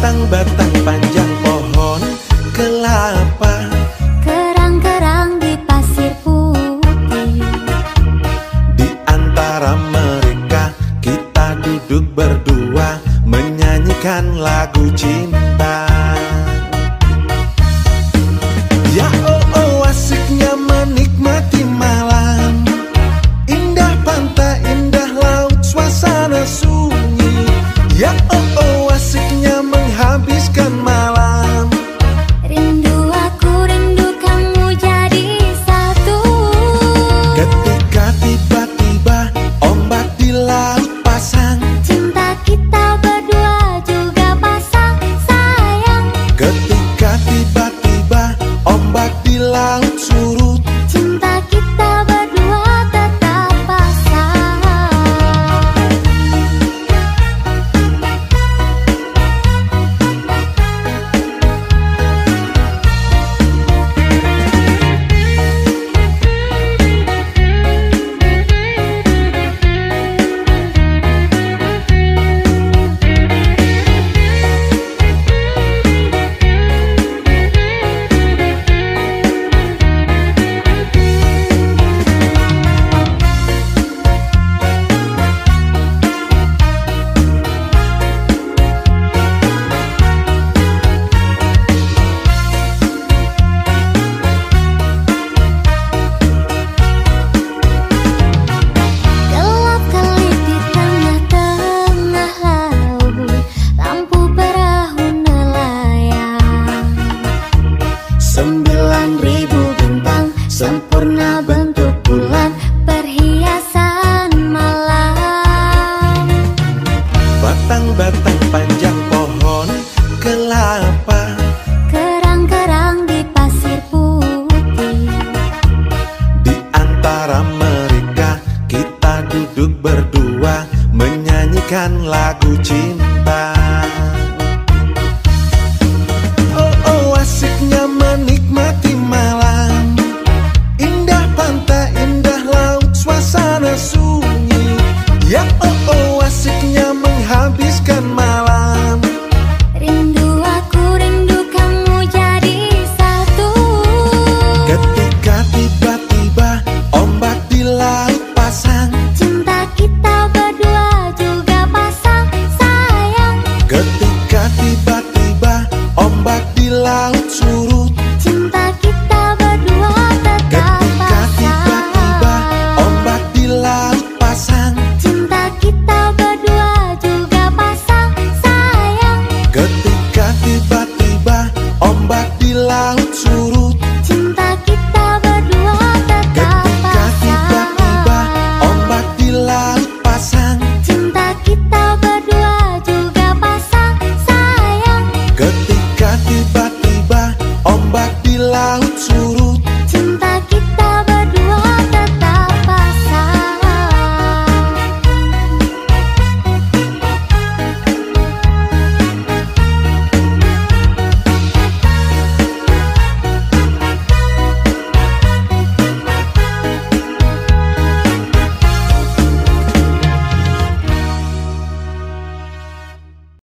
batang-batang panjang. 的浪子。lagu cinta. Oh oh asiknya menikmati mati laut surut. Cinta kita berdua tetap Ketika tiba-tiba ombak di laut pasang. Cinta kita berdua juga pasang sayang. Ketika tiba-tiba ombak di laut surut. yang suruh